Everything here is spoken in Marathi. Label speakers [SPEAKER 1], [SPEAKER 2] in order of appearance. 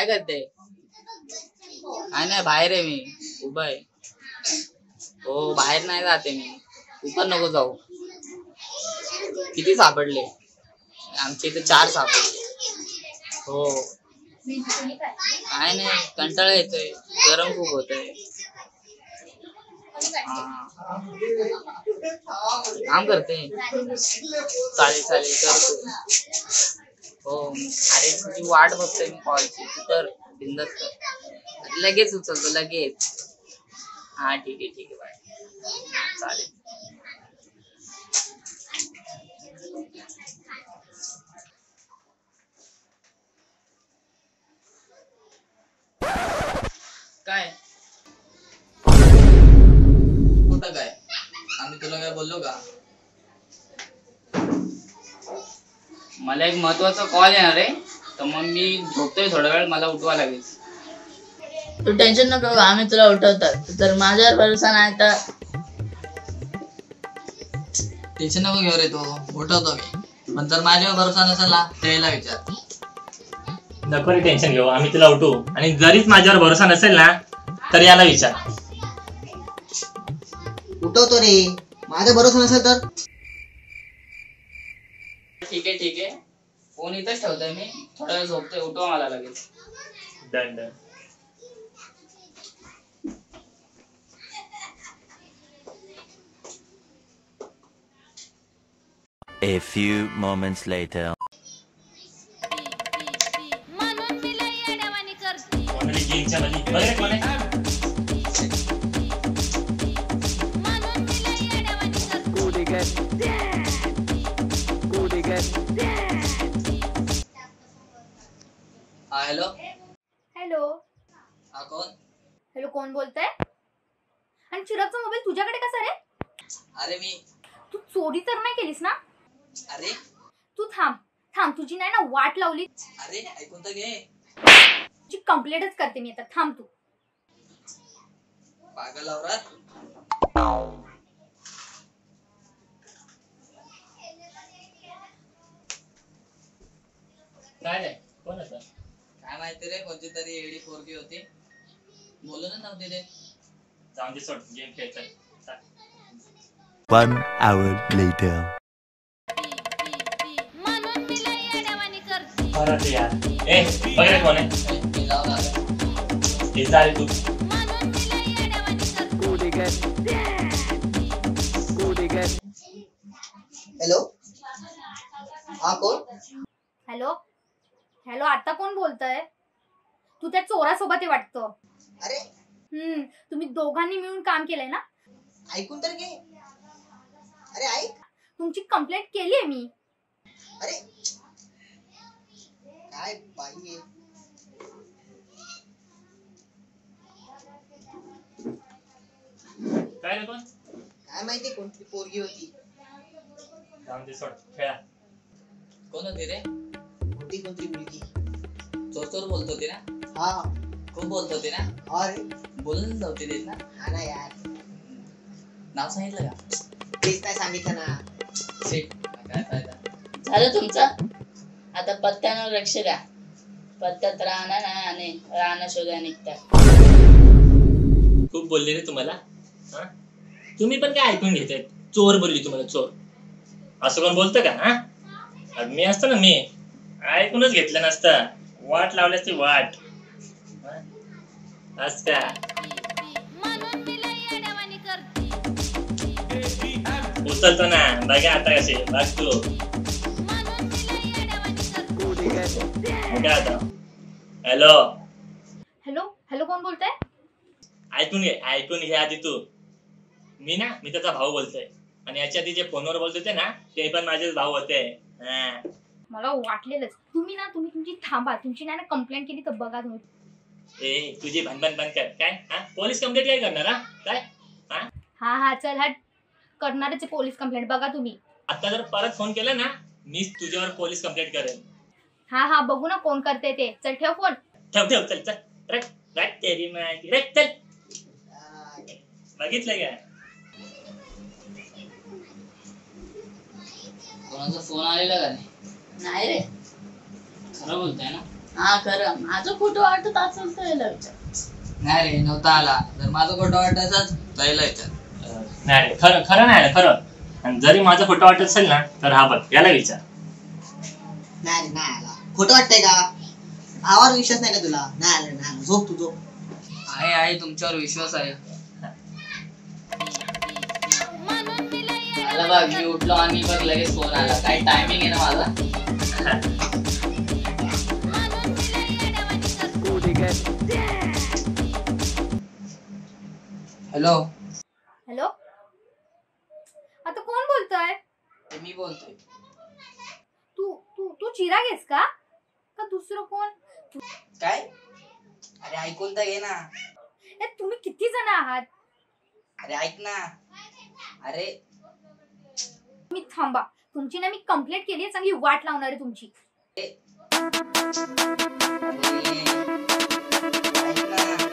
[SPEAKER 1] काय करते? काय नाही बाहेर आहे मी. उभं आहे. हो बाहेर नाही जाते मी. तू पण नको जाऊ. किती सापडले? आमच्या इथे चार सापडले. हो. काय नाही कंटाळा येतोय. गरम खूप होतोय. काम करते. चालेल चालेल. करतो. हो अरे तुझी वाट बघतोय मी कॉलची तू तर बिंदास कर. लगेच उचलतो लगेच. हा ठीक आहे ठीक आहे बाय चालेल. काय? कुठं काय? आम्ही तुला काय बोललो का? मला एक महत्त्वाचा कॉल येणार आहे. तर मग मी झोपतोय थोडा वेळ मला उठवा लागेल.
[SPEAKER 2] तू टेन्शन नको घेऊ, आम्ही तुला उठवतात तर माझ्यावर भरोसा नाही तर
[SPEAKER 1] टेन्शन नको घेऊ रे तो उठवतो मी. पण जर माझ्यावर भरोसा नसेल ना त्याला विचार.
[SPEAKER 3] नको रे टेन्शन घेऊ आम्ही तुला उठू आणि जरीच माझ्यावर भरोसा नसेल ना तर याला विचार.
[SPEAKER 4] उठवतो रे. माझा भरोसा नसेल तर
[SPEAKER 1] ठीक आहे ठीक आहे फोन इथंच ठेवतोय मी थोडा वेळ झोपतोय उठवा मला लगेच
[SPEAKER 3] done done
[SPEAKER 5] A few moments later.
[SPEAKER 6] म्हणून मी लई येड्यावानी करते
[SPEAKER 3] कोणाला जीनच्या मध्ये बघ रे कोण
[SPEAKER 1] हॅलो
[SPEAKER 7] हॅलो
[SPEAKER 1] हा कोण?
[SPEAKER 7] हॅलो कोण बोलतंय? आणि चिरागचा मोबाईल तुझ्याकडे कसा रे?
[SPEAKER 1] अरे मी
[SPEAKER 7] तू चोरी तर नाही केलीस ना?
[SPEAKER 1] अरे?
[SPEAKER 7] तू थांब. थांब तुझी नाही ना वाट लावली.
[SPEAKER 1] अरे ऐकून तर घे.
[SPEAKER 7] तुझी कंप्लेंटच करते मी आता. थांब तू.
[SPEAKER 1] पागल आवरात
[SPEAKER 3] काय नाही
[SPEAKER 1] माहिती रे कोणती तरी एडी पोरगी होती. बोलूनच नव्हती रे
[SPEAKER 3] जाऊन दे सोड गेम खेळतात चाल.
[SPEAKER 5] One hour later.
[SPEAKER 6] म्हणून मी लई येड्यावानी करते.
[SPEAKER 3] परत ये यार. ए बघ रे कोण आहे
[SPEAKER 1] ए, मी जाऊन आलो
[SPEAKER 3] हे चालेल तू.
[SPEAKER 6] म्हणून मी लई येड्यावानी करते.
[SPEAKER 4] हॅलो हा कोण?
[SPEAKER 7] हॅलो हॅलो आता कोण बोलतय? तू त्या चोरासोबत आहे वाटतं.
[SPEAKER 4] अरे.
[SPEAKER 7] हम्म तुम्ही दोघांनी मिळून काम केलंय ना?
[SPEAKER 4] ऐकून तर घे. अरे ऐक.
[SPEAKER 7] तुमची कंप्लेंट केली आहे मी.
[SPEAKER 4] अरे. काय बाई आहे.
[SPEAKER 3] काय रे कोण?
[SPEAKER 4] काय माहिती कोणती पोरगी होती?
[SPEAKER 3] जाऊन दे सोड खेळा.
[SPEAKER 1] कोण होती रे?
[SPEAKER 4] कोणती कोणती मुलगी?
[SPEAKER 1] चोर चोर बोलत होती ना?
[SPEAKER 4] हा.
[SPEAKER 1] खूप बोलत होती ना?
[SPEAKER 4] अरे.
[SPEAKER 1] बोलून नव्हती देत ना.
[SPEAKER 4] हा ना यार.
[SPEAKER 1] नाव सांगितलं का?
[SPEAKER 4] तेच नाही सांगितलं ना.
[SPEAKER 1] शिट काय फायदा?
[SPEAKER 2] झालं तुमचं? आता पत्त्यावर लक्ष द्या. पत्त्यात राहणार नाही आणि राहणं शोधा निघतात.
[SPEAKER 3] खूप बोलले रे तुम्हाला. हा? तुम्ही पण काय ऐकून घेताय चोर बोलली तुम्हाला चोर. असं कोण बोलतं का हा? आणि मी असतो ना मी. ऐकूनच घेतलं नसतं. वाट लावल्यास ती वाट? असं का
[SPEAKER 6] म्हणून मी लई येड्यावानी करते
[SPEAKER 3] उचलतो ना. बघा आता कसे. बघ तू.
[SPEAKER 6] म्हणून मी लई येड्यावानी करते
[SPEAKER 3] मग काय आता. हॅलो.
[SPEAKER 7] हॅलो? हॅलो कोण बोलतंय?
[SPEAKER 3] ऐकून घे. ऐकून घे आधी तू. मी ना मी त्याचा भाऊ बोलतोय. आणि याच्या आधी जे फोनवर बोलत होते ना ते पण माझेच भाऊ होते. हा.
[SPEAKER 7] मला वाटलेलंच. तुम्ही ना तुम्ही तुमची थांबा. तुमची नाही ना कंप्लेंट केली तर बघा तुम्ही.
[SPEAKER 3] ए तुझी भनभन बंद कर. काय? हा? पोलीस कंप्लेंट काय करणार हा? काय?
[SPEAKER 7] हा? हा चल हा. करणारच आहे पोलीस कंप्लेंट बघा तुम्ही.
[SPEAKER 3] आता जर परत फोन केला ना मीच तुझ्यावर पोलीस कंप्लेंट करेल
[SPEAKER 7] हा हा बघू ना कोण करते ते. चल ठेव फोन
[SPEAKER 3] ठेव ठेव चल चल. रट रट तेरी रट चल. बघितलं का?
[SPEAKER 1] कोणाचा फोन आलेला का नाही?
[SPEAKER 2] नाही रे.
[SPEAKER 1] खरं बोलताय ना?
[SPEAKER 2] हा खरं. माझं खोटं वाटत असेल तर याला विचार.
[SPEAKER 1] नाही रे नव्हता आला. जर माझं खोटं वाटायचंच पहिला विचार.
[SPEAKER 3] नाही रे, खरं खरं नाही रे, खरं. आणि जरी माझं खोटं वाटत असेल ना तर हा बघ याला विचार.
[SPEAKER 4] नाही रे, नाही आला. खोटं वाटतंय का? भावावर विश्वास नाही का तुला? नाही आलं नाही आलं. झोप तू झोप.
[SPEAKER 1] आहे आहे तुमच्यावर विश्वास आहे. आला बघ मी उठलो आणि बघ लगेच फोन आला. काय टायमिंग आहे ना माझा? हॅलो
[SPEAKER 7] हॅलो आता कोण बोलतोय?
[SPEAKER 1] मी बोलतोय.
[SPEAKER 7] तू तू तू चिराग आहेस का? का दुसरं कोण?
[SPEAKER 1] काय? अरे ऐकून तर घे ना.
[SPEAKER 7] ए, तुम्ही किती जण आहात?
[SPEAKER 1] अरे ऐक ना. अरे.
[SPEAKER 7] मी थांबा. तुमची ना मी कंप्लेंट केली आहे चांगली वाट लावणार आहे तुमची
[SPEAKER 1] अरे ऐक ना.